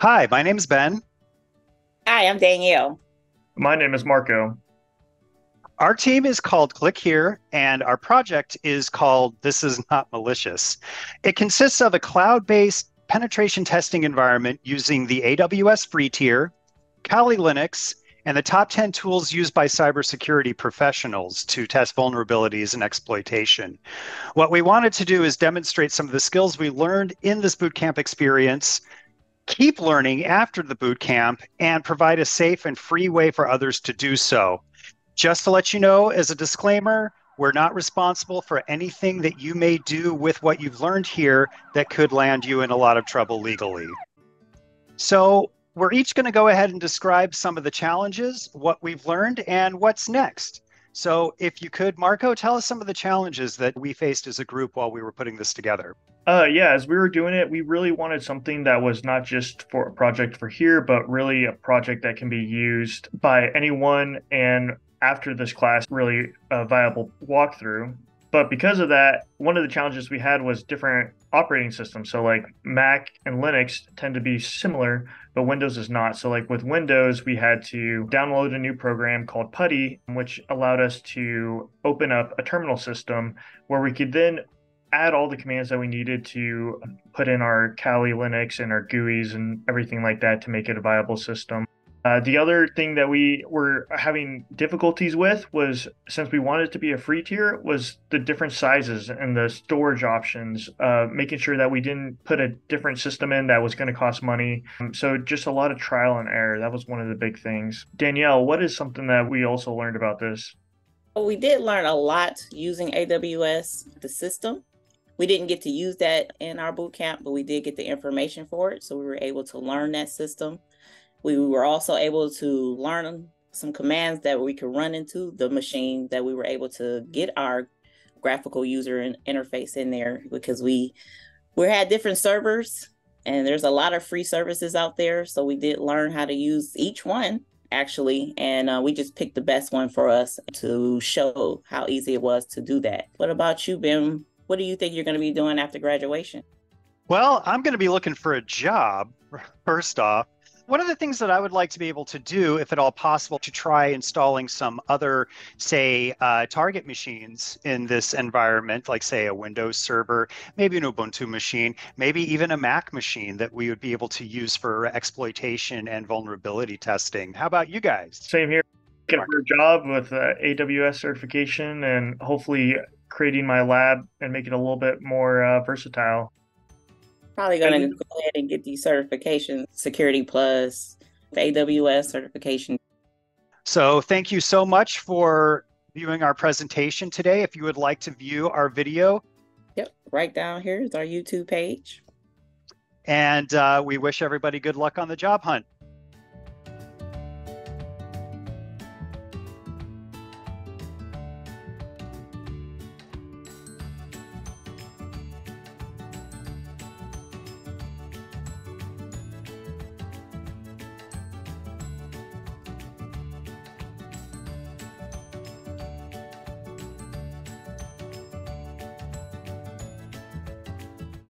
Hi, my name is Ben. Hi, I'm Danielle. My name is Marco. Our team is called Click Here, and our project is called This Is Not Malicious. It consists of a cloud based penetration testing environment using the AWS free tier, Kali Linux, and the top 10 tools used by cybersecurity professionals to test vulnerabilities and exploitation. What we wanted to do is demonstrate some of the skills we learned in this bootcamp experience, keep learning after the boot camp, and provide a safe and free way for others to do so. Just to let you know, as a disclaimer, we're not responsible for anything that you may do with what you've learned here that could land you in a lot of trouble legally. So, we're each going to go ahead and describe some of the challenges, what we've learned, and what's next. So, if you could, Marco, tell us some of the challenges that we faced as a group while we were putting this together. Uh, yeah, as we were doing it, we really wanted something that was not just for a project for here, but really a project that can be used by anyone and after this class, really a viable walkthrough. But because of that, one of the challenges we had was different operating systems. So, like Mac and Linux tend to be similar, but Windows is not. So, like with Windows, we had to download a new program called PuTTY, which allowed us to open up a terminal system where we could then add all the commands that we needed to put in our Kali Linux and our GUIs and everything like that to make it a viable system. Uh, the other thing that we were having difficulties with was since we wanted it to be a free tier was the different sizes and the storage options uh, making sure that we didn't put a different system in that was going to cost money. Um, so just a lot of trial and error. That was one of the big things. Danielle what is something that we also learned about this? We did learn a lot using aws the system. We didn't get to use that in our boot camp but we did get the information for it so we were able to learn that system we were also able to learn some commands that we could run into the machine that we were able to get our graphical user interface in there because we we had different servers and there's a lot of free services out there. So we did learn how to use each one actually. And uh, we just picked the best one for us to show how easy it was to do that. What about you ben what do you think you're going to be doing after graduation? Well i'm going to be looking for a job first off one of the things that I would like to be able to do, if at all possible, to try installing some other, say, uh, target machines in this environment, like, say, a Windows server, maybe an Ubuntu machine, maybe even a Mac machine that we would be able to use for exploitation and vulnerability testing. How about you guys? Same here. Looking for a job with uh, AWS certification and hopefully creating my lab and make it a little bit more uh, versatile probably going to go ahead and get these certifications security plus aws certification. So thank you so much for viewing our presentation today. If you would like to view our video. Yep right down here is our youtube page. And uh, we wish everybody good luck on the job hunt